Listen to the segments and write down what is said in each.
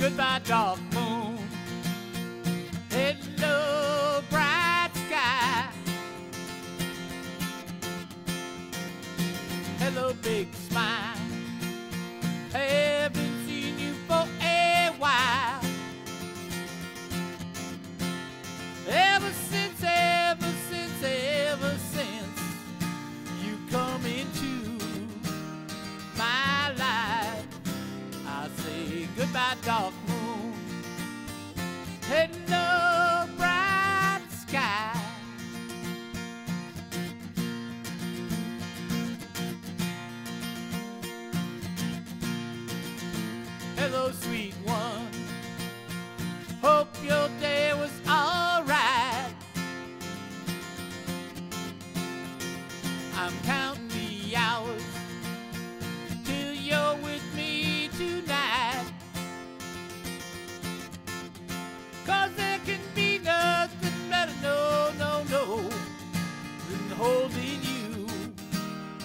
goodbye, dark moon. Hello, bright sky. Hello, big smile. Haven't goodbye, dark moon. Hello, bright sky. Hello, sweet one. Hope your day was alright. I'm counting Cause there can be nothing better, no, no, no, than holding you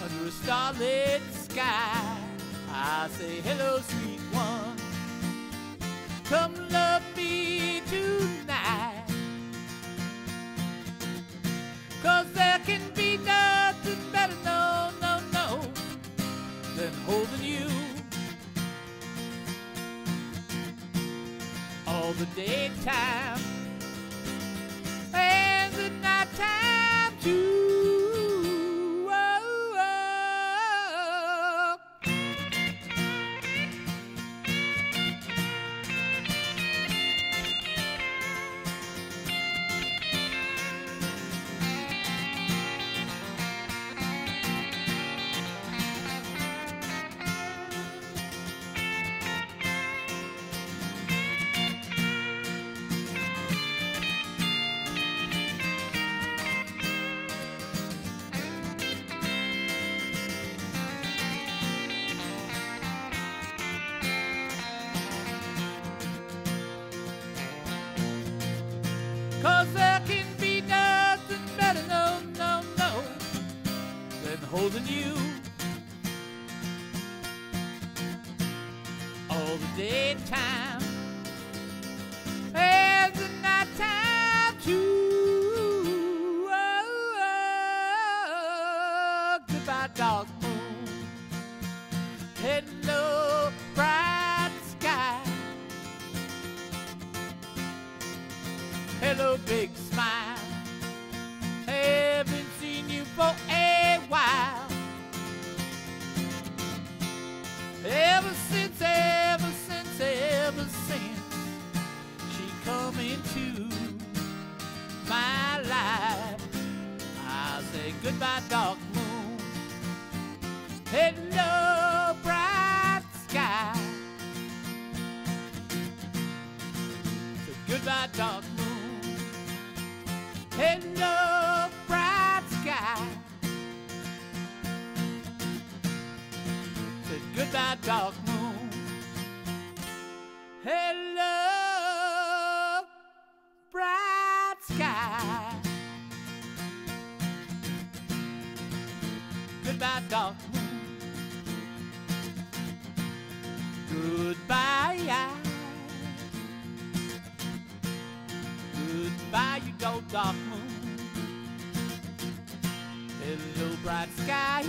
under a starlit sky. I say, hello, sweet one. Come love me tonight. Cause there can be nothing better, no, no, no, than holding you. The daytime Cause there can be nothing better, no, no, no, than holding you. All the daytime and the nighttime too. Oh, oh, oh, goodbye, dark moon. Hello, Hello, big smile. Haven't seen you for a while. Ever since, ever since, ever since she come into my life, I say goodbye, dark moon. Hello, bright sky. Say goodbye, dark moon. Hello, bright sky. Said goodbye, dark moon. Hello, bright sky. Goodbye, dark moon. Goodbye. Dark moon. Hello, bright sky.